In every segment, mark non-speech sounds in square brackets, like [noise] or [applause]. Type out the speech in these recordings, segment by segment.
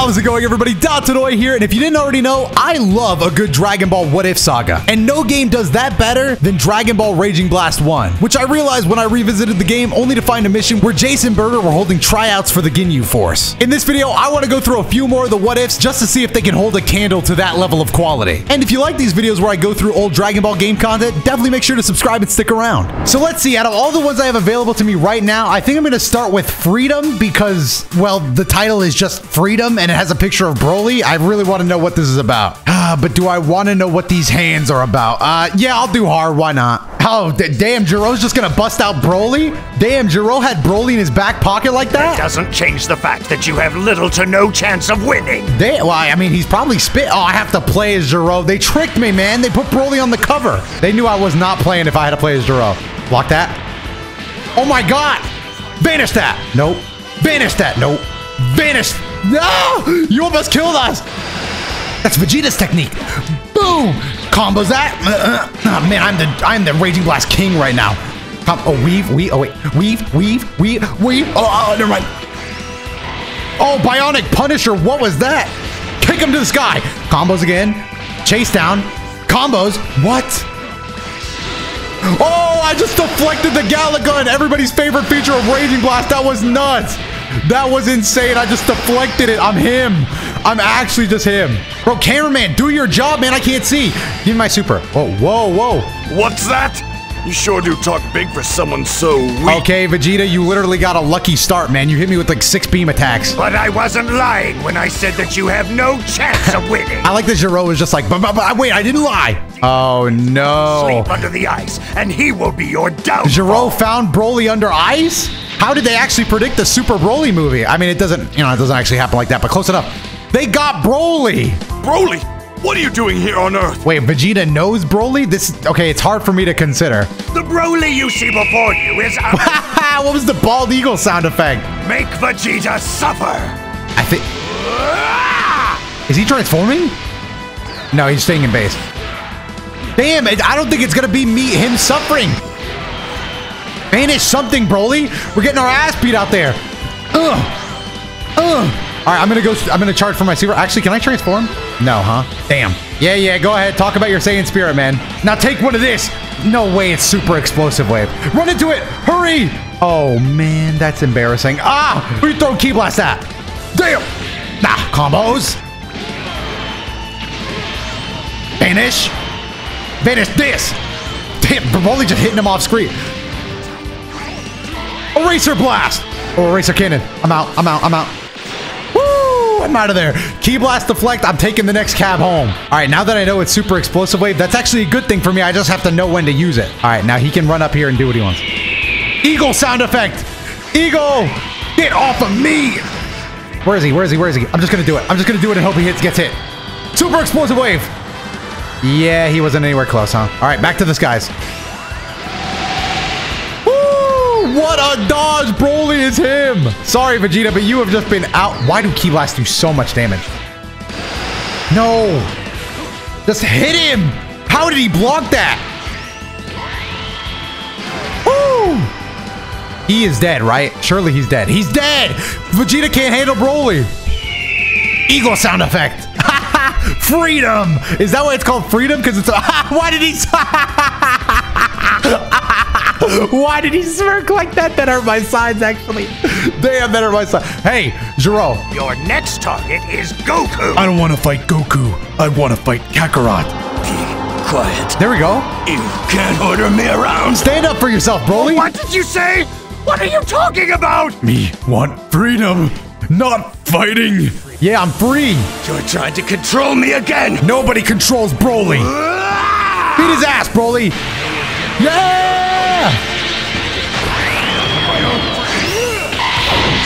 How's it going, everybody? Dotodoya here, and if you didn't already know, I love a good Dragon Ball What If saga. And no game does that better than Dragon Ball Raging Blast 1, which I realized when I revisited the game only to find a mission where Jeice and Burter were holding tryouts for the Ginyu Force. In this video, I want to go through a few more of the What Ifs just to see if they can hold a candle to that level of quality. And if you like these videos where I go through old Dragon Ball game content, definitely make sure to subscribe and stick around. So let's see, out of all the ones I have available to me right now, I think I'm going to start with Freedom because, well, the title is just Freedom and it has a picture of Broly. I really want to know what this is about. Ah, [sighs] but do I want to know what these hands are about? Uh, yeah, I'll do hard. Why not? Oh, damn, Gero's just gonna bust out Broly? Damn, Gero had Broly in his back pocket like that? Doesn't change the fact that you have little to no chance of winning. They, well, I mean, he's probably spit. Oh, I have to play as Gero. They tricked me, man. They put Broly on the cover. They knew I was not playing if I had to play as Gero. Block that. Oh my god! Vanish that! Nope. Vanish that! Nope. Vanish! No! You almost killed us! That's Vegeta's technique. Boom! Combos that. Uh, uh, oh, man, I'm the I'm the Raging Blast King right now. Oh, weave, weave. Oh wait, weave, weave, weave, weave. Oh, oh, never mind. Oh, Bionic Punisher. What was that? Kick him to the sky. Combos again. Chase down. Combos. What? Oh, I just deflected the Galick Gun, everybody's favorite feature of Raging Blast. That was nuts. That was insane. I just deflected it. I'm him. I'm actually just him. Bro, cameraman, do your job, man. I can't see. Give me my super. Whoa, whoa, whoa. What's that? You sure do talk big for someone so weak. Okay, Vegeta, you literally got a lucky start, man. You hit me with like six beam attacks. But I wasn't lying when I said that you have no chance of [laughs] winning. I like that Gero was just like, but, but, but wait, I didn't lie. Oh, no. Sleep under the ice, and he will be your downfall. Gero found Broly under ice? How did they actually predict the Super Broly movie? I mean, it doesn't, you know, it doesn't actually happen like that, but close enough. They got Broly. Broly, what are you doing here on Earth? Wait, Vegeta knows Broly? This, okay, it's hard for me to consider. The Broly you see before you is [laughs] what was the bald eagle sound effect? Make Vegeta suffer. I think. Is he transforming? No, he's staying in base. Damn it! I don't think it's gonna be me him suffering. Vanish something, Broly. We're getting our ass beat out there. Ugh. Ugh. All right, I'm gonna go. I'm gonna charge for my super. Actually, can I transform? No, huh? Damn. Yeah, yeah. Go ahead. Talk about your Saiyan spirit, man. Now take one of this. No way. It's super explosive wave. Run into it. Hurry. Oh man, that's embarrassing. Ah! We throw ki blast at. Damn. Nah, combos. Vanish. Vanish this. Damn, Broly just hitting him off screen. Eraser blast. Oh, eraser cannon. I'm out. I'm out. I'm out. Woo! I'm out of there. Ki blast deflect. I'm taking the next cab home. All right, now that I know it's super explosive wave, that's actually a good thing for me. I just have to know when to use it. All right, now he can run up here and do what he wants. Eagle sound effect. Eagle, get off of me. Where is he? Where is he? Where is he? I'm just gonna do it. I'm just gonna do it and hope he hits, gets hit. Super explosive wave. Yeah, he wasn't anywhere close, huh? All right, back to the skies. What a dodge! Broly is him! Sorry, Vegeta, but you have just been out. Why do Ki Blast do so much damage? No! Just hit him! How did he block that? Woo! He is dead, right? Surely he's dead. He's dead! Vegeta can't handle Broly! Eagle sound effect! Freedom! Is that why it's called freedom? Because it's a- [laughs] Why did he- [laughs] Why did he smirk like that? That hurt my sides, actually. Damn, that hurt my sides. Hey, Gero. Your next target is Goku. I don't want to fight Goku. I want to fight Kakarot. Be quiet. There we go. You can't order me around. Stand up for yourself, Broly. What did you say? What are you talking about? Me want freedom, not fighting. Yeah, I'm free. You're trying to control me again. Nobody controls Broly. Beat his ass, Broly. Yeah!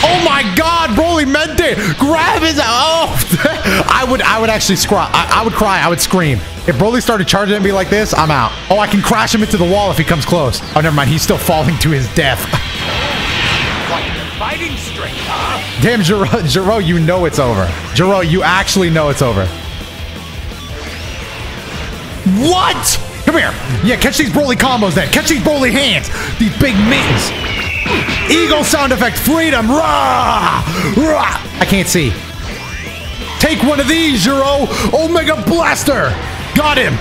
Oh my God, Broly meant it. Grab his. Oh, [laughs] I would. I would actually cry. I, I, would cry. I would scream if Broly started charging at me like this. I'm out. Oh, I can crash him into the wall if he comes close. Oh, never mind. He's still falling to his death. [laughs] Fighting straight, huh? Damn, Gero, Gero, you know it's over. Gero, you actually know it's over. What? Come here. Yeah, catch these Broly combos then. Catch these Broly hands. These big mittens. Eagle sound effect. Freedom. Rah! Rah! I can't see. Take one of these, Zero. Omega Blaster. Got him.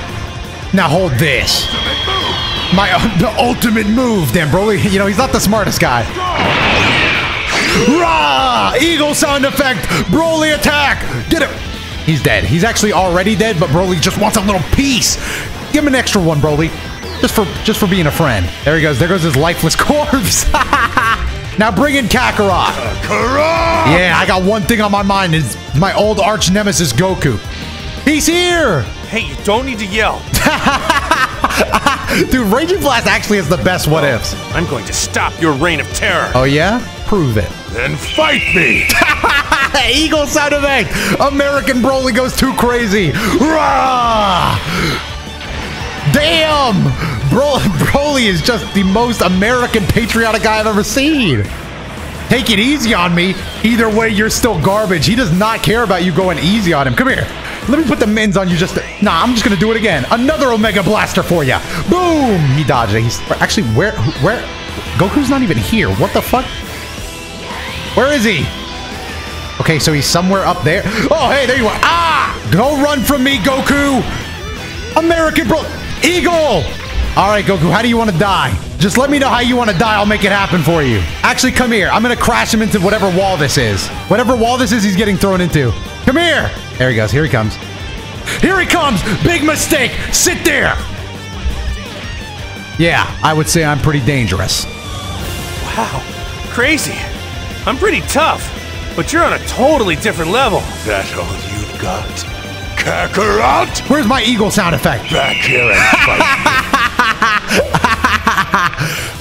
Now hold this. My uh, the ultimate move. Damn, Broly. You know, he's not the smartest guy. Rah! Eagle sound effect. Broly attack. Get him. He's dead. He's actually already dead, but Broly just wants a little piece. Give him an extra one, Broly. Just for just for being a friend. There he goes. There goes his lifeless [laughs] corpse. [laughs] now bring in Kakarot. Kakarot! Yeah, I got one thing on my mind. Is my old arch nemesis Goku. He's here. Hey, you don't need to yell. [laughs] Dude, Raging Blast actually has the best what ifs. I'm going to stop your reign of terror. Oh yeah? Prove it. Then fight me! [laughs] Eagle sound effect. American Broly goes too crazy. Rah! Damn! Bro [laughs] Broly is just the most American patriotic guy I've ever seen. Take it easy on me. Either way, you're still garbage. He does not care about you going easy on him. Come here. Let me put the mins on you just to, Nah, I'm just gonna do it again. Another Omega Blaster for you. Boom! He dodged it. He's actually where where Goku's not even here. What the fuck? Where is he? Okay, so he's somewhere up there. Oh, hey, there you are. Ah! Don't run from me, Goku! American bro... Eagle! All right, Goku, how do you want to die? Just let me know how you want to die. I'll make it happen for you. Actually, come here. I'm going to crash him into whatever wall this is. Whatever wall this is, he's getting thrown into. Come here. There he goes. Here he comes. Here he comes. Big mistake. Sit there. Yeah, I would say I'm pretty dangerous. Wow, crazy. I'm pretty tough, but you're on a totally different level. That all you've got? Kakarot? Where's my eagle sound effect? Back here and [laughs] fight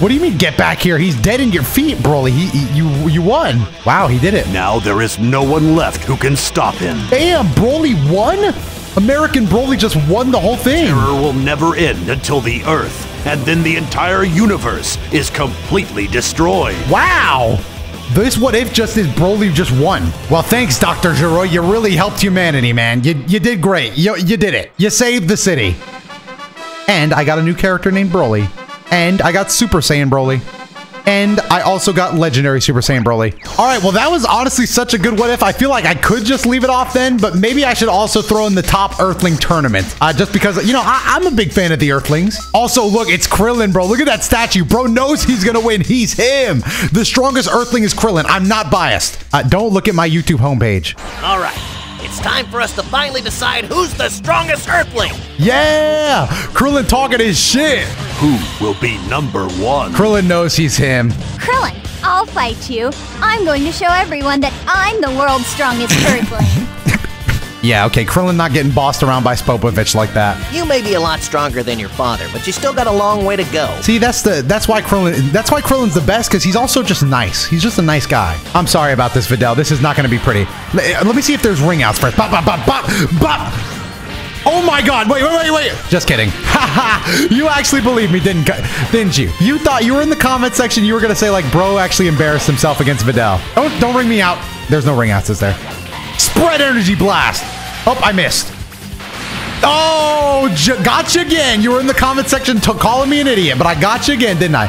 What do you mean get back here? He's dead in your feet, Broly. He, he- you you won. Wow, he did it. Now there is no one left who can stop him. Damn, Broly won? American Broly just won the whole thing. Terror will never end until the Earth, and then the entire universe is completely destroyed. Wow. This what if just is Broly just won. Well, thanks, Dr. Gero. You really helped humanity, man. You, you did great. You, you did it. You saved the city. And I got a new character named Broly. And I got Super Saiyan Broly. And I also got Legendary Super Saiyan Broly. All right, well, that was honestly such a good what if. I feel like I could just leave it off then, but maybe I should also throw in the top Earthling tournament. Uh, just because, you know, I, I'm a big fan of the Earthlings. Also, look, it's Krillin, bro. Look at that statue. Bro knows he's going to win. He's him. The strongest Earthling is Krillin. I'm not biased. Uh, don't look at my YouTube homepage. All right, it's time for us to finally decide who's the strongest Earthling. Yeah! Krillin talking his shit. Who will be number one? Krillin knows he's him. Krillin, I'll fight you. I'm going to show everyone that I'm the world's strongest Earthling. [laughs] Yeah, okay. Krillin not getting bossed around by Spopovich like that. You may be a lot stronger than your father, but you still got a long way to go. See, that's the that's why Krillin that's why Krillin's the best because he's also just nice. He's just a nice guy. I'm sorry about this, Videl. This is not going to be pretty. Let, eh, let me see if there's ring outs first. Bop, bop, bop, bop, bop. Oh my God! Wait, wait, wait, wait! Just kidding. [laughs] Haha! you actually believed me, didn't didn't you? You thought you were in the comment section. You were gonna say like, bro actually embarrassed himself against Videl. Don't don't ring me out. There's no ring outs, is there? Spread energy blast. Oh, I missed. Oh, gotcha again. You were in the comment section calling me an idiot, but I got you again, didn't I?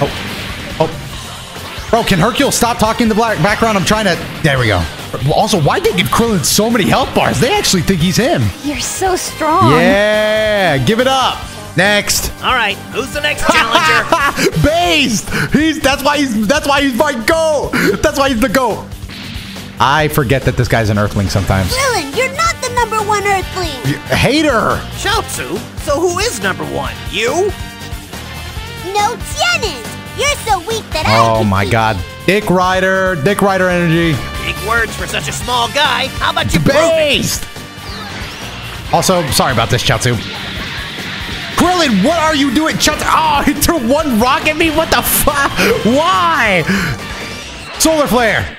Oh, oh. Bro, can Hercule stop talking in the black background? I'm trying to. There we go. Also, why'd they give Krillin so many health bars? They actually think he's him. You're so strong. Yeah, give it up. Next. All right, who's the next challenger? [laughs] Based. He's that's why he's that's why he's my goat. That's why he's the goat. I forget that this guy's an Earthling sometimes. Krillin, you're not the number one Earthling. Hater. Chaozu. So who is number one? You? No, Tienin. You're so weak that I Oh my beat God. Dick Rider. Dick Rider energy. Big words for such a small guy. How about you? Based. Also, sorry about this, Chaozu. Krillin, what are you doing? Chaozu. Oh, ah, he threw one rock at me. What the fuck? Why? Solar flare.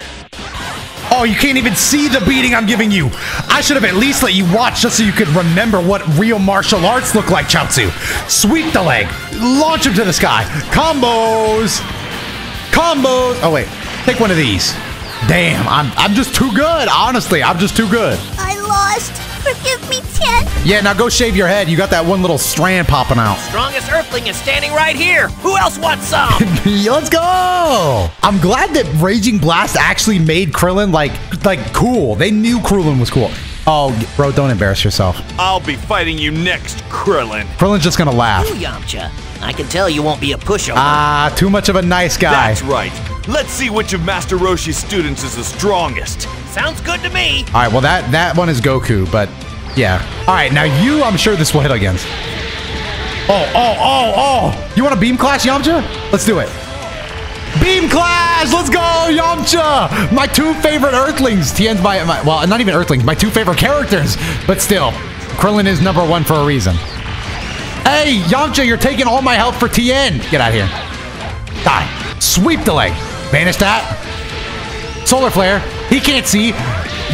Oh, you can't even see the beating I'm giving you. I should have at least let you watch just so you could remember what real martial arts look like, Chaozu. Sweep the leg. Launch him to the sky. Combos. Combos. Oh, wait. Take one of these. Damn, I'm, I'm just too good. Honestly, I'm just too good. I lost. Forgive me, Tien. Yeah, now go shave your head. You got that one little strand popping out. Strongest Earthling is standing right here. Who else wants some? [laughs] Let's go! I'm glad that Raging Blast actually made Krillin like like cool. They knew Krillin was cool. Oh, bro, don't embarrass yourself. I'll be fighting you next, Krillin. Krillin's just gonna laugh. Ooh, Yamcha. I can tell you won't be a pushover. Ah, too much of a nice guy. That's right. Let's see which of Master Roshi's students is the strongest. Sounds good to me. All right, well that that one is Goku, but yeah. All right, now you, I'm sure this will hit against. Oh, oh, oh, oh! You want a beam clash, Yamcha? Let's do it. Beam clash! Let's go, Yamcha! My two favorite Earthlings. Tien's my, my well, not even Earthlings. My two favorite characters, but still, Krillin is number one for a reason. Hey, Yamcha, you're taking all my health for Tien. Get out of here. Die. Sweep the leg. Banish that. Solar Flare. He can't see.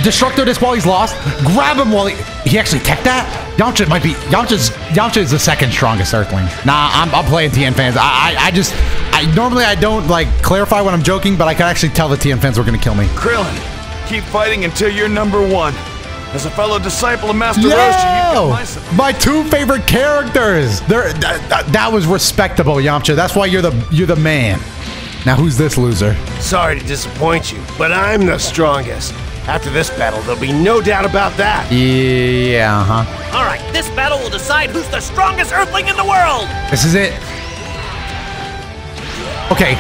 Destructo Disc while he's lost. Grab him while he... He actually tech that? Yamcha might be... Yamcha's, Yamcha is the second strongest Earthling. Nah, I'm, I'm playing Tien fans. I, I, I just... I Normally, I don't, like, clarify when I'm joking, but I can actually tell the Tien fans were going to kill me. Krillin, keep fighting until you're number one. As a fellow disciple of Master Roshi, you Yo! got my. My two favorite characters. They're, that, that- that was respectable, Yamcha. That's why you're the you're the man. Now who's this loser? Sorry to disappoint you, but I'm the strongest. After this battle, there'll be no doubt about that. Yeah, huh. All right, this battle will decide who's the strongest Earthling in the world. This is it. Okay.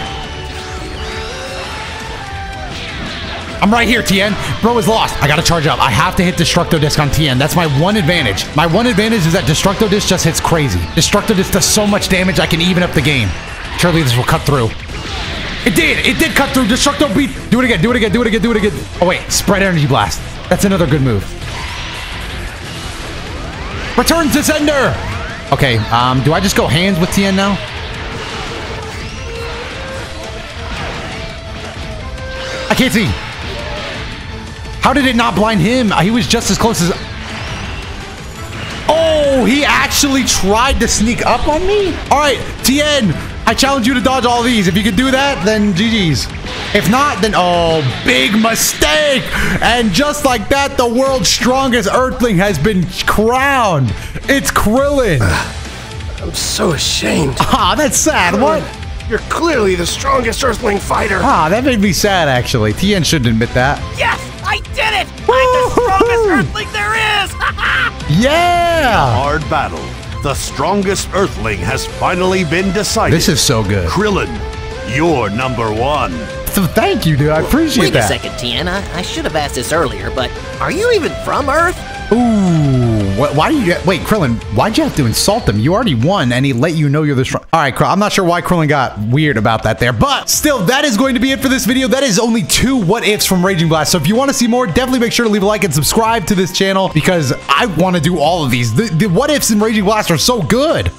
I'm right here, Tien. Bro is lost. I gotta charge up. I have to hit Destructo Disc on Tien. That's my one advantage. My one advantage is that Destructo Disc just hits crazy. Destructo Disc does so much damage, I can even up the game. Surely this will cut through. It did. It did cut through. Destructo beat. Do it again. Do it again. Do it again. Do it again. Oh, wait. Spread Energy Blast. That's another good move. Return to sender. Okay. Um, do I just go hands with Tien now? I can't see. How did it not blind him? He was just as close as... Oh, he actually tried to sneak up on me? All right, Tien, I challenge you to dodge all these. If you could do that, then GG's. If not, then oh, big mistake. And just like that, the world's strongest Earthling has been crowned. It's Krillin. [sighs] I'm so ashamed. [laughs] Ah, that's sad. What? You're clearly the strongest Earthling fighter. Ah, that made me sad, actually. Tien shouldn't admit that. Yes, I did it. I'm the strongest [laughs] Earthling there is. [laughs] Yeah! Hard battle. The strongest Earthling has finally been decided. This is so good. Krillin, you're number one. So thank you, dude. I appreciate Wait that. a second, Tien. I, I should have asked this earlier, but are you even from Earth? Ooh, wh- why do you? Wait, Krillin, why'd you have to insult him? You already won, and he let you know you're the strong. All right, Krill, I'm not sure why Krillin got weird about that there, but still, that is going to be it for this video. That is only two what ifs from Raging Blast. So if you want to see more, definitely make sure to leave a like and subscribe to this channel because I want to do all of these. The, the what ifs in Raging Blast are so good.